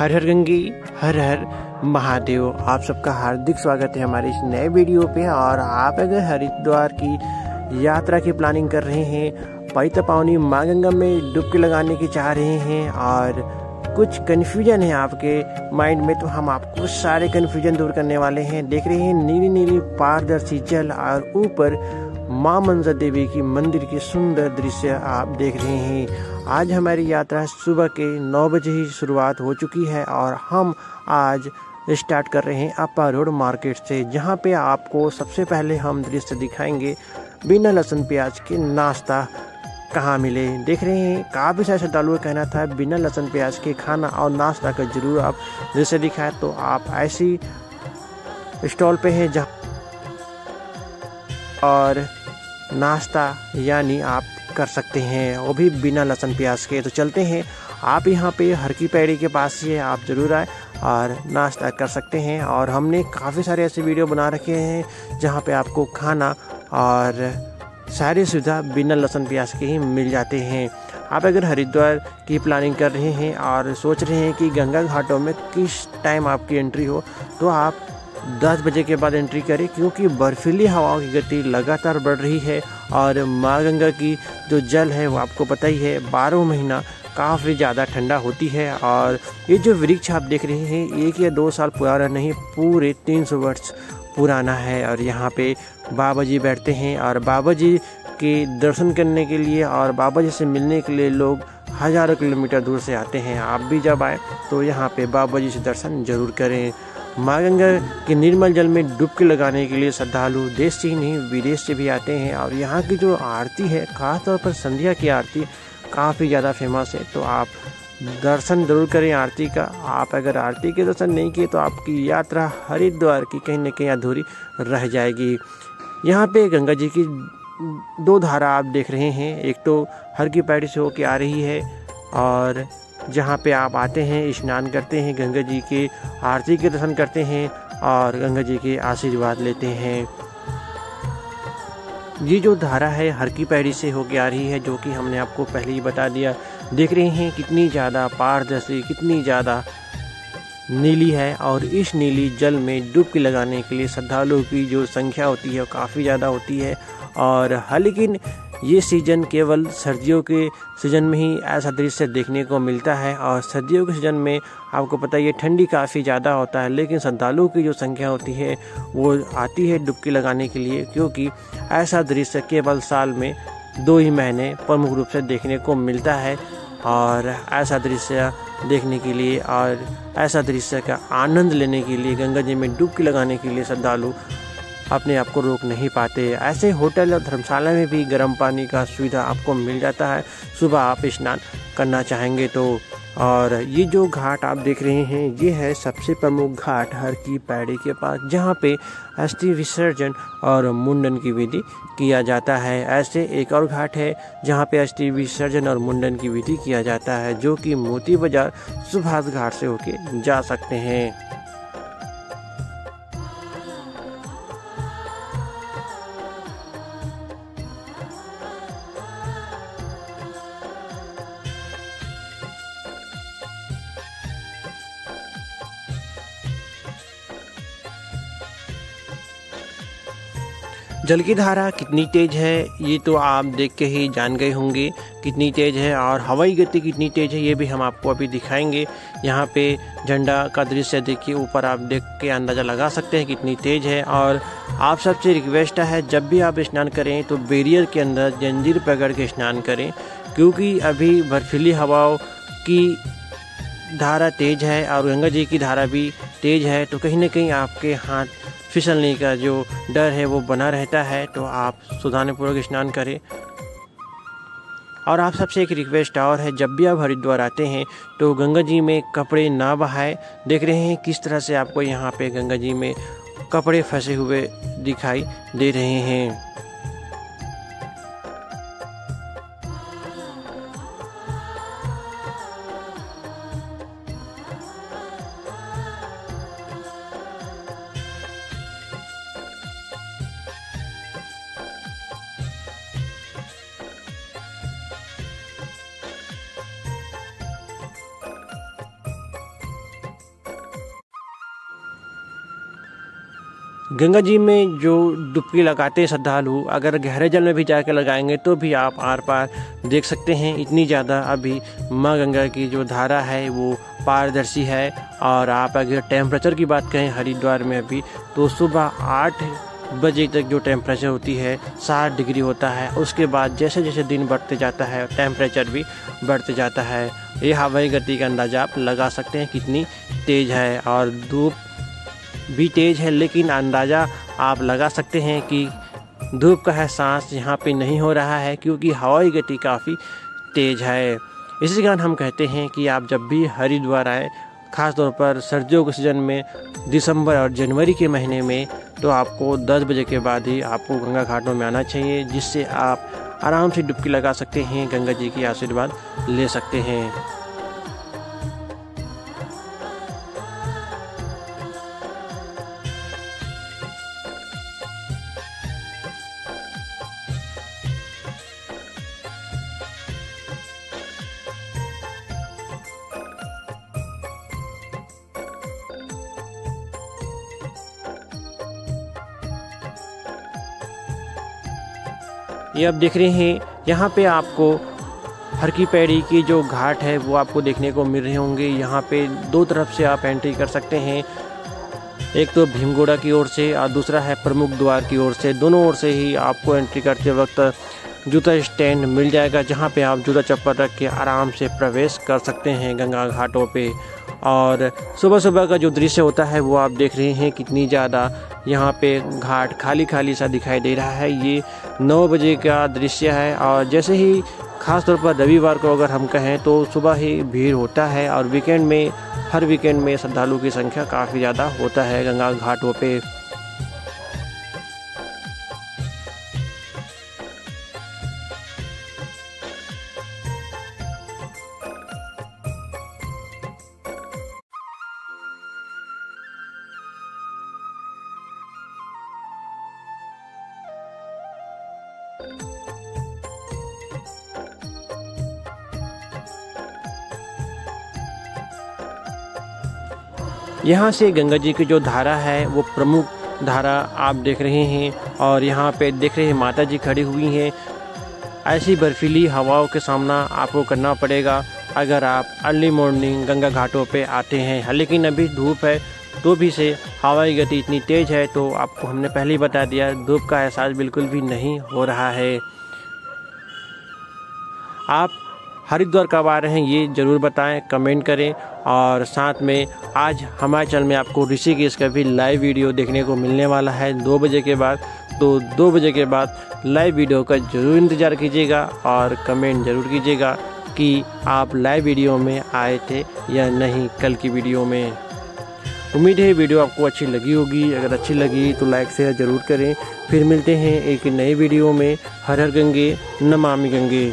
हर हर गंगे, हर हर महादेव। आप सबका हार्दिक स्वागत है हमारे इस नए वीडियो पे। और आप अगर हरिद्वार की यात्रा की प्लानिंग कर रहे हैं, पवित्र पावनी माँ गंगा में डुबकी लगाने की चाह रहे हैं, और कुछ कन्फ्यूज़न है आपके माइंड में तो हम आपको सारे कन्फ्यूज़न दूर करने वाले हैं। देख रहे हैं नीली नीली पारदर्शी जल, और ऊपर माँ मंजर देवी की मंदिर की सुंदर दृश्य आप देख रहे हैं। आज हमारी यात्रा सुबह के नौ बजे ही शुरुआत हो चुकी है और हम आज स्टार्ट कर रहे हैं अपा रोड मार्केट से, जहाँ पे आपको सबसे पहले हम दृश्य दिखाएँगे। बिना लहसुन, प्याज के नाश्ता कहाँ मिले? देख रहे हैं, काफ़ी सारे श्रद्धालुओं का कहना था, बिना लहसुन, प्याज के खाना और नाश्ता का ज़रूर आप दृश्य दिखाएँ तो आप ऐसी स्टॉल पे हैं जहाँ और नाश्ता, यानी आप कर सकते हैं वो भी बिना लहसुन प्याज के। तो चलते हैं। आप यहाँ पे हर की पैड़ी के पास है आप ज़रूर आए और नाश्ता कर सकते हैं। और हमने काफ़ी सारे ऐसे वीडियो बना रखे हैं जहाँ पे आपको खाना और सारी सुविधा बिना लहसुन प्याज के ही मिल जाते हैं। आप अगर हरिद्वार की प्लानिंग कर रहे हैं और सोच रहे हैं कि गंगा घाटों में किस टाइम आपकी एंट्री हो तो आप 10 बजे के बाद एंट्री करें, क्योंकि बर्फीली हवाओं की गति लगातार बढ़ रही है और माँ गंगा की जो जल है, वो आपको पता ही है, बारह महीना काफ़ी ज़्यादा ठंडा होती है। और ये जो वृक्ष आप देख रहे हैं, एक या दो साल पुराना नहीं, पूरे तीन सौ वर्ष पुराना है। और यहाँ पे बाबा जी बैठते हैं और बाबा जी के दर्शन करने के लिए और बाबा जी से मिलने के लिए लोग हज़ारों किलोमीटर दूर से आते हैं। आप भी जब आए तो यहाँ पे बाबा जी से दर्शन ज़रूर करें। माँ गंगा के निर्मल जल में डुबकी लगाने के लिए श्रद्धालु देश से ही नहीं, विदेश से भी आते हैं और यहाँ की जो आरती है, खासतौर पर संध्या की आरती, काफ़ी ज़्यादा फ़ेमस है। तो आप दर्शन ज़रूर करें आरती का। आप अगर आरती के दर्शन नहीं किए तो आपकी यात्रा हरिद्वार की कहीं ना कहीं अधूरी रह जाएगी। यहाँ पे गंगा जी की दो धारा आप देख रहे हैं। एक तो हर की पैड़ी से होके आ रही है और जहाँ पे आप आते हैं स्नान करते हैं, गंगा जी के आरती के दर्शन करते हैं और गंगा जी के आशीर्वाद लेते हैं। ये जो धारा है हर की पैड़ी से होके आ रही है, जो कि हमने आपको पहले ही बता दिया। देख रहे हैं कितनी ज़्यादा पारदर्शी, कितनी ज़्यादा नीली है और इस नीली जल में डुबकी लगाने के लिए श्रद्धालुओं की जो संख्या होती है काफ़ी ज़्यादा होती है। और लेकिन ये सीज़न केवल सर्दियों के सीज़न में ही ऐसा दृश्य देखने को मिलता है और सर्दियों के सीज़न में आपको पता है ये ठंडी काफ़ी ज़्यादा होता है, लेकिन श्रद्धालुओं की जो संख्या होती है, वो आती है डुबकी लगाने के लिए, क्योंकि ऐसा दृश्य केवल साल में दो ही महीने प्रमुख रूप से देखने को मिलता है और ऐसा दृश्य देखने के लिए और ऐसा दृश्य का आनंद लेने के लिए, गंगा जी में डुबकी लगाने के लिए श्रद्धालु अपने आप को रोक नहीं पाते। ऐसे होटल और धर्मशाला में भी गर्म पानी का सुविधा आपको मिल जाता है। सुबह आप स्नान करना चाहेंगे तो। और ये जो घाट आप देख रहे हैं, ये है सबसे प्रमुख घाट हर की पैड़ी के पास, जहाँ पे अस्थि विसर्जन और मुंडन की विधि किया जाता है। ऐसे एक और घाट है, जहाँ पे अस्थि विसर्जन और मुंडन की विधि किया जाता है, जो कि मोती बाज़ार सुभाष घाट से होके जा सकते हैं। जल की धारा कितनी तेज है, ये तो आप देख के ही जान गए होंगे कितनी तेज है और हवाई गति कितनी तेज है, ये भी हम आपको अभी दिखाएँगे। यहाँ पे झंडा का दृश्य देखिए, ऊपर आप देख के अंदाज़ा लगा सकते हैं कितनी तेज है और आप सबसे रिक्वेस्ट है, जब भी आप स्नान करें तो बेरियर के अंदर जंजीर पकड़ के स्नान करें, क्योंकि अभी बर्फीली हवाओं की धारा तेज है और गंगा जी की धारा भी तेज है तो कहीं ना कहीं आपके हाथ फिसलने का जो डर है वो बना रहता है तो आप सुधारपूर्वक स्नान करें। और आप सबसे एक रिक्वेस्ट और है, जब भी आप हरिद्वार आते हैं तो गंगा जी में कपड़े ना बहाए। देख रहे हैं किस तरह से आपको यहाँ पे गंगा जी में कपड़े फंसे हुए दिखाई दे रहे हैं। गंगा जी में जो डुबकी लगाते हैं श्रद्धालु, अगर गहरे जल में भी जाकर लगाएँगे तो भी आप आर पार देख सकते हैं। इतनी ज़्यादा अभी माँ गंगा की जो धारा है, वो पारदर्शी है। और आप अगर टेम्परेचर की बात करें, हरिद्वार में अभी तो सुबह आठ बजे तक जो टेम्परेचर होती है, साठ डिग्री होता है। उसके बाद जैसे जैसे दिन बढ़ते जाता है टेम्परेचर भी बढ़ते जाता है। ये हवाई गति का अंदाज़ा आप लगा सकते हैं कितनी तेज़ है। और धूप भी तेज़ है, लेकिन अंदाज़ा आप लगा सकते हैं कि धूप का एहसास यहाँ पे नहीं हो रहा है, क्योंकि हवाई गति काफ़ी तेज़ है। इसी कारण हम कहते हैं कि आप जब भी हरिद्वार आए ख़ास तौर पर सर्दियों के सीज़न में, दिसंबर और जनवरी के महीने में तो आपको 10 बजे के बाद ही आपको गंगा घाटों में आना चाहिए, जिससे आप आराम से डुबकी लगा सकते हैं, गंगा जी की आशीर्वाद ले सकते हैं। ये आप देख रहे हैं, यहाँ पे आपको हर की पैड़ी की जो घाट है, वो आपको देखने को मिल रहे होंगे। यहाँ पे दो तरफ़ से आप एंट्री कर सकते हैं। एक तो भीमगोड़ा की ओर से, और दूसरा है प्रमुख द्वार की ओर से। दोनों ओर से ही आपको एंट्री करते वक्त जूता स्टैंड मिल जाएगा, जहाँ पे आप जूता चप्पल रख के आराम से प्रवेश कर सकते हैं गंगा घाटों पे। और सुबह सुबह का जो दृश्य होता है, वो आप देख रहे हैं कितनी ज़्यादा यहाँ पे घाट खाली खाली सा दिखाई दे रहा है। ये नौ बजे का दृश्य है और जैसे ही ख़ास तौर पर रविवार को अगर हम कहें तो सुबह ही भीड़ होता है और वीकेंड में, हर वीकेंड में श्रद्धालु की संख्या काफ़ी ज़्यादा होता है। गंगा घाटों पे यहाँ से गंगा जी की जो धारा है, वो प्रमुख धारा आप देख रहे हैं और यहाँ पे देख रहे हैं माता जी खड़ी हुई हैं। ऐसी बर्फीली हवाओं के सामना आपको करना पड़ेगा। अगर आप अर्ली मॉर्निंग गंगा घाटों पे आते हैं लेकिन अभी धूप है तो भी से हवाई गति इतनी तेज़ है तो आपको हमने पहले ही बता दिया, धूप का एहसास बिल्कुल भी नहीं हो रहा है। आप हरिद्वार कब आ रहे हैं, ये ज़रूर बताएँ, कमेंट करें। और साथ में आज हमारे चैनल में आपको ऋषिकेश का भी लाइव वीडियो देखने को मिलने वाला है दो बजे के बाद। तो दो बजे के बाद लाइव वीडियो का ज़रूर इंतज़ार कीजिएगा और कमेंट ज़रूर कीजिएगा कि आप लाइव वीडियो में आए थे या नहीं कल की वीडियो में। उम्मीद है वीडियो आपको अच्छी लगी होगी। अगर अच्छी लगी तो लाइक शेयर ज़रूर करें। फिर मिलते हैं एक नई वीडियो में। हर हर गंगे, नमामि गंगे।